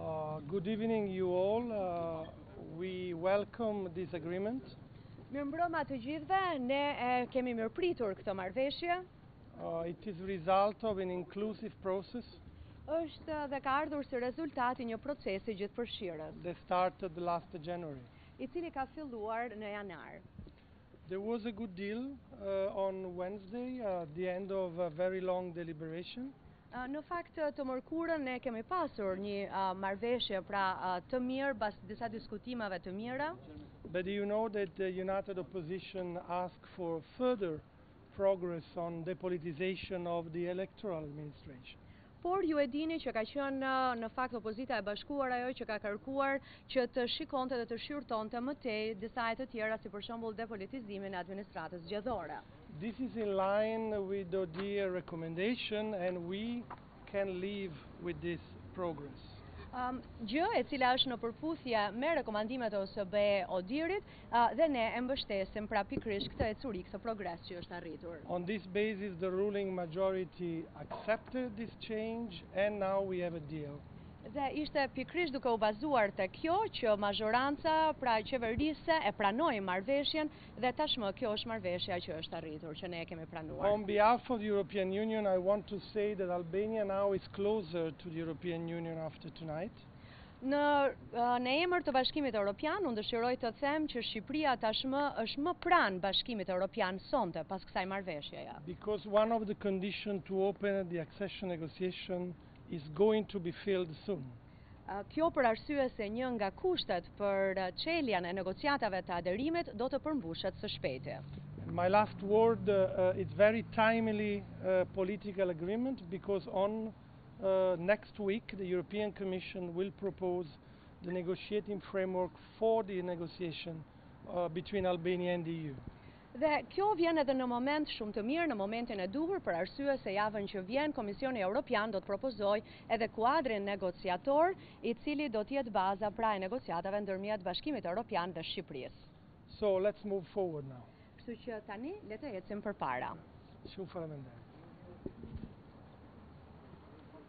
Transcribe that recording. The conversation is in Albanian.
Uh, good evening you all. Uh, we welcome this agreement. Mirëmbrëma të gjithëve, ne kemi mirëpritur këtë marrëveshje. Uh, it is result of an inclusive process. është dhe ka ardhur si rezultat i një procesi gjithëpërfshirës. It started last January. I cili ka filluar në janar. There was a good deal on Wednesday, the end of a very long deliberation. Në fakt të mërkurën ne kemi pasur një marveshje pra të mirë pas disa diskutimave të mira. But you know that the United Opposition ask for further progress on the politicization of the electoral administration. Por ju e dini që ka qenë në fakt opozita e bashkuar ajo që ka kërkuar që të shikonte dhe të shqyrtonte më tej disa e të tjera si për shembull depolitizimin e administratës zgjedhore. This is in line with the ODIHR recommendation and we can live with this progress. Gjë e cila është në përputhje me rekomandimet e OSBE ODIHR-it. Dhe ne e mbështesim pra pikërisht këtë ecuri, këtë progres që është arritur. On this basis the ruling majority accepted this change and now we have a deal. Dhe ishte pikërisht duke u bazuar te kjo që mazhoranca pra qeverisëse e pranoi marrëveshjen dhe tashmë kjo është marrëveshja që është arritur që ne e kemi pranuar. On behalf of the European Union, I want to say that Albania now is closer to the European Union after tonight. Në në emër të Bashkimit Europian, unë dëshiroj të them që Shqipëria tashmë është më pranë Bashkimit Europian sonte pas kësaj marrëveshjeje. Because one of the condition to open the accession negotiation is going to be filled soon. Kjo për arsye se një nga kushtet për çeljen e negociatave të aderimit do të përmbushet së shpejti. My last word, uh, it's very timely uh, political agreement because on Next week the European Commission will propose the negotiating framework for the negotiation uh, between Albania and the EU. Dhe kjo vjen edhe në moment shumë të mirë, në momentin e duhur, për arsye se javën që vjen, Komisioni Europian do të propozojë edhe kuadrin negociator, i cili do të jetë baza pra e negociatave ndërmjet Bashkimit Europian dhe Shqipërisë. So let's move forward now. Kështu që tani le të ecim përpara. Shumë faleminderit.